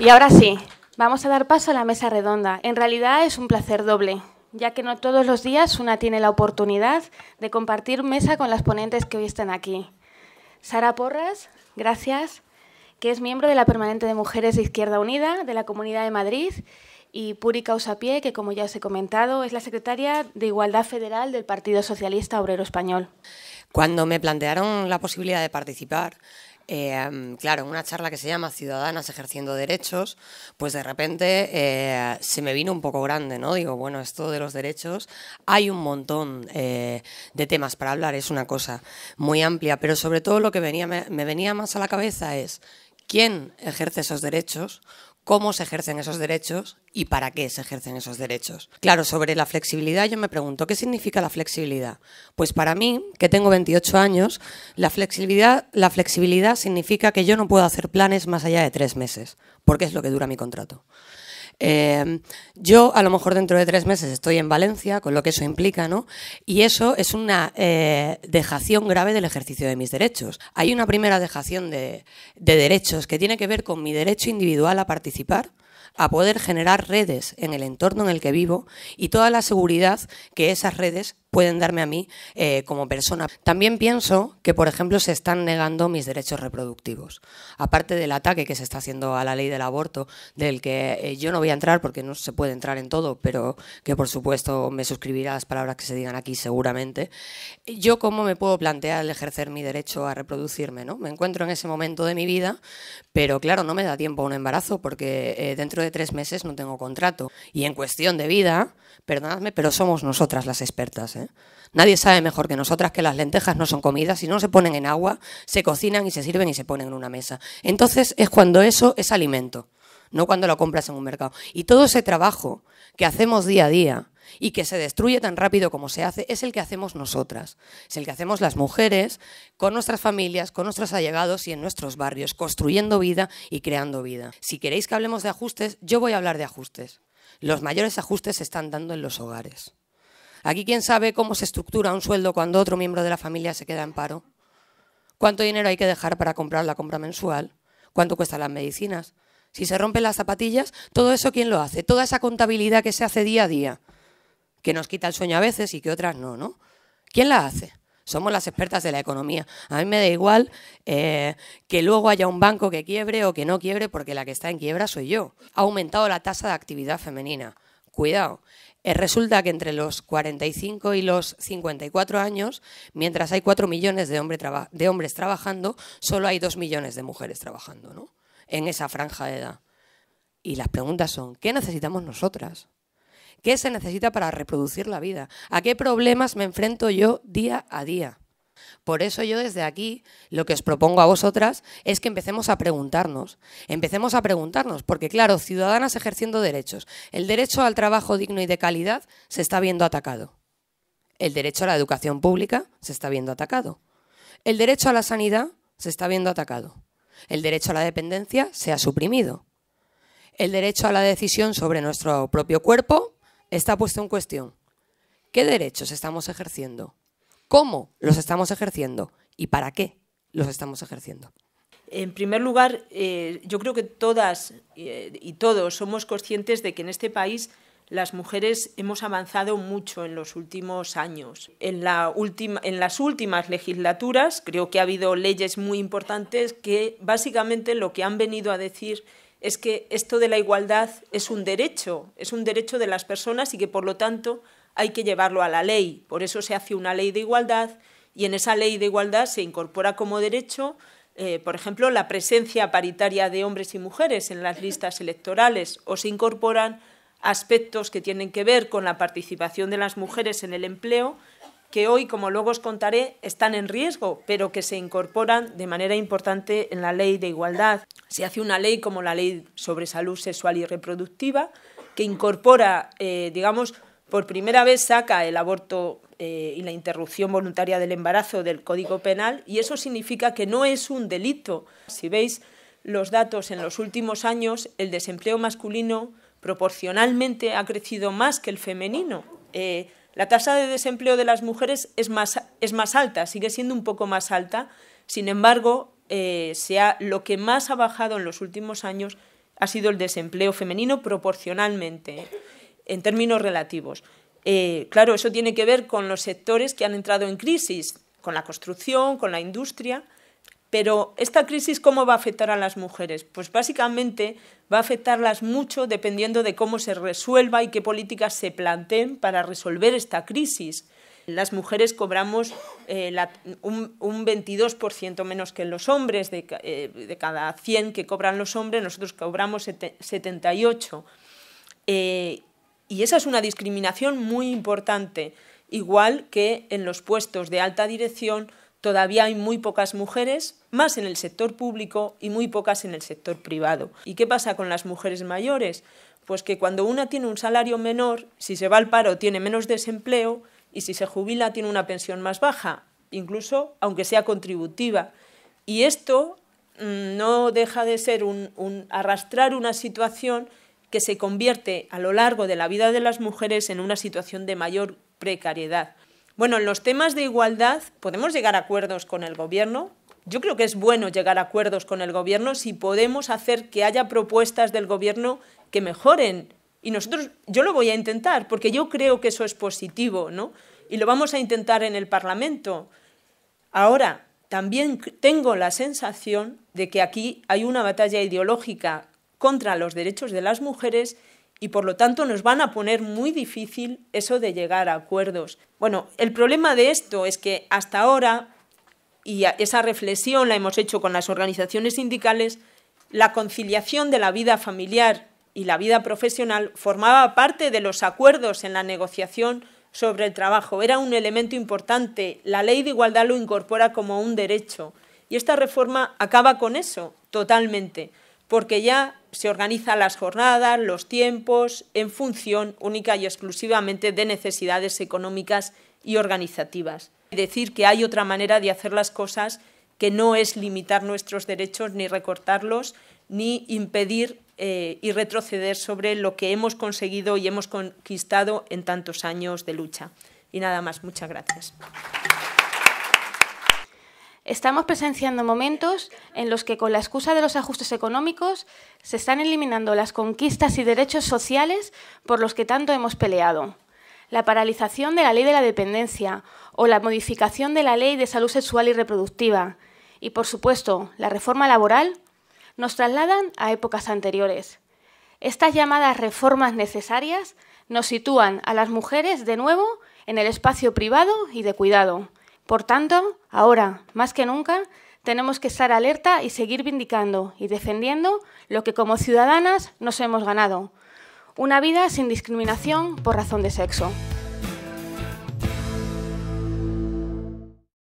Y ahora sí, vamos a dar paso a la mesa redonda. En realidad es un placer doble, ya que no todos los días una tiene la oportunidad de compartir mesa con las ponentes que hoy están aquí. Sara Porras, gracias, que es miembro de la Permanente de Mujeres de Izquierda Unida de la Comunidad de Madrid, y Puri Causapié, que como ya os he comentado, es la secretaria de Igualdad Federal del Partido Socialista Obrero Español. Cuando me plantearon la posibilidad de participar, eh, claro, en una charla que se llama Ciudadanas ejerciendo derechos, pues de repente eh, se me vino un poco grande, ¿no? Digo, bueno, esto de los derechos, hay un montón eh, de temas para hablar, es una cosa muy amplia, pero sobre todo lo que venía, me venía más a la cabeza es quién ejerce esos derechos, cómo se ejercen esos derechos y para qué se ejercen esos derechos. Claro, sobre la flexibilidad yo me pregunto, ¿qué significa la flexibilidad? Pues para mí, que tengo 28 años, la flexibilidad, la flexibilidad significa que yo no puedo hacer planes más allá de tres meses, porque es lo que dura mi contrato. Eh, yo a lo mejor dentro de tres meses estoy en Valencia, con lo que eso implica, ¿no? Y eso es una eh, dejación grave del ejercicio de mis derechos. Hay una primera dejación de derechos que tiene que ver con mi derecho individual a participar, a poder generar redes en el entorno en el que vivo y toda la seguridad que esas redes pueden darme a mí eh, como persona. También pienso que, por ejemplo, se están negando mis derechos reproductivos. Aparte del ataque que se está haciendo a la ley del aborto, del que eh, yo no voy a entrar porque no se puede entrar en todo, pero que por supuesto me suscribirá a las palabras que se digan aquí seguramente. Yo cómo me puedo plantear el ejercer mi derecho a reproducirme, ¿no? Me encuentro en ese momento de mi vida, pero claro, no me da tiempo a un embarazo porque eh, dentro de tres meses no tengo contrato. Y en cuestión de vida, perdonadme, pero somos nosotras las expertas. ¿eh? Nadie sabe mejor que nosotras que las lentejas no son comidas, si no se ponen en agua, se cocinan y se sirven y se ponen en una mesa. Entonces es cuando eso es alimento, no cuando lo compras en un mercado. Y todo ese trabajo que hacemos día a día y que se destruye tan rápido como se hace, es el que hacemos nosotras, es el que hacemos las mujeres con nuestras familias, con nuestros allegados y en nuestros barrios, construyendo vida y creando vida. Si queréis que hablemos de ajustes, yo voy a hablar de ajustes. Los mayores ajustes se están dando en los hogares. Aquí, ¿quién sabe cómo se estructura un sueldo cuando otro miembro de la familia se queda en paro? ¿Cuánto dinero hay que dejar para comprar la compra mensual? ¿Cuánto cuestan las medicinas? Si se rompen las zapatillas, todo eso ¿quién lo hace? Toda esa contabilidad que se hace día a día, que nos quita el sueño a veces y que otras no, ¿no? ¿Quién la hace? Somos las expertas de la economía. A mí me da igual eh, que luego haya un banco que quiebre o que no quiebre, porque la que está en quiebra soy yo. Ha aumentado la tasa de actividad femenina. Cuidado. Eh, resulta que entre los 45 y los 54 años, mientras hay 4 millones de, de hombres trabajando, solo hay 2 millones de mujeres trabajando ¿no? en esa franja de edad. Y las preguntas son, ¿qué necesitamos nosotras? ¿Qué se necesita para reproducir la vida? ¿A qué problemas me enfrento yo día a día? Por eso yo desde aquí lo que os propongo a vosotras es que empecemos a preguntarnos, empecemos a preguntarnos, porque claro, ciudadanas ejerciendo derechos, el derecho al trabajo digno y de calidad se está viendo atacado, el derecho a la educación pública se está viendo atacado, el derecho a la sanidad se está viendo atacado, el derecho a la dependencia se ha suprimido, el derecho a la decisión sobre nuestro propio cuerpo está puesto en cuestión. ¿Qué derechos estamos ejerciendo? ¿Cómo los estamos ejerciendo? ¿Y para qué los estamos ejerciendo? En primer lugar, eh, yo creo que todas eh, y todos somos conscientes de que en este país las mujeres hemos avanzado mucho en los últimos años. En, la última, en las últimas legislaturas creo que ha habido leyes muy importantes que básicamente lo que han venido a decir es que esto de la igualdad es un derecho, es un derecho de las personas y que por lo tanto hay que llevarlo a la ley. Por eso se hace una ley de igualdad y en esa ley de igualdad se incorpora como derecho, eh, por ejemplo, la presencia paritaria de hombres y mujeres en las listas electorales o se incorporan aspectos que tienen que ver con la participación de las mujeres en el empleo que hoy, como luego os contaré, están en riesgo, pero que se incorporan de manera importante en la ley de igualdad. Se hace una ley como la ley sobre salud sexual y reproductiva, que incorpora, eh, digamos, por primera vez saca el aborto eh, y la interrupción voluntaria del embarazo del Código Penal, y eso significa que no es un delito. Si veis los datos en los últimos años, el desempleo masculino proporcionalmente ha crecido más que el femenino. Eh, la tasa de desempleo de las mujeres es más, es más alta, sigue siendo un poco más alta, sin embargo, eh, sea, lo que más ha bajado en los últimos años ha sido el desempleo femenino proporcionalmente, en términos relativos. Eh, claro, eso tiene que ver con los sectores que han entrado en crisis, con la construcción, con la industria, pero esta crisis, ¿cómo va a afectar a las mujeres? Pues básicamente va a afectarlas mucho dependiendo de cómo se resuelva y qué políticas se planteen para resolver esta crisis. Las mujeres cobramos eh, un, 22% menos que los hombres, eh, de, cada 100 que cobran los hombres, nosotros cobramos 78. Eh, y esa es una discriminación muy importante, igual que en los puestos de alta dirección todavía hay muy pocas mujeres, más en el sector público y muy pocas en el sector privado. ¿Y qué pasa con las mujeres mayores? Pues que cuando una tiene un salario menor, si se va al paro tiene menos desempleo y si se jubila tiene una pensión más baja, incluso aunque sea contributiva. Y esto mm, no deja de ser un, arrastrar una situación que se convierte a lo largo de la vida de las mujeres en una situación de mayor precariedad. Bueno, en los temas de igualdad podemos llegar a acuerdos con el Gobierno. Yo creo que es bueno llegar a acuerdos con el Gobierno si podemos hacer que haya propuestas del Gobierno que mejoren. Y nosotros, yo lo voy a intentar, porque yo creo que eso es positivo, ¿no? Y lo vamos a intentar en el Parlamento. Ahora, también tengo la sensación de que aquí hay una batalla ideológica contra los derechos de las mujeres y por lo tanto nos van a poner muy difícil eso de llegar a acuerdos. Bueno, el problema de esto es que hasta ahora, y esa reflexión la hemos hecho con las organizaciones sindicales, la conciliación de la vida familiar y la vida profesional formaba parte de los acuerdos en la negociación sobre el trabajo. Era un elemento importante. La ley de igualdad lo incorpora como un derecho. Y esta reforma acaba con eso totalmente porque ya se organizan las jornadas, los tiempos, en función única y exclusivamente de necesidades económicas y organizativas. Decir que hay otra manera de hacer las cosas que no es limitar nuestros derechos ni recortarlos, ni impedir eh, y retroceder sobre lo que hemos conseguido y hemos conquistado en tantos años de lucha. Y nada más, muchas gracias. Estamos presenciando momentos en los que con la excusa de los ajustes económicos se están eliminando las conquistas y derechos sociales por los que tanto hemos peleado. La paralización de la ley de la dependencia o la modificación de la ley de salud sexual y reproductiva y, por supuesto, la reforma laboral nos trasladan a épocas anteriores. Estas llamadas reformas necesarias nos sitúan a las mujeres de nuevo en el espacio privado y de cuidado, por tanto, ahora, más que nunca, tenemos que estar alerta y seguir vindicando y defendiendo lo que como ciudadanas nos hemos ganado, una vida sin discriminación por razón de sexo.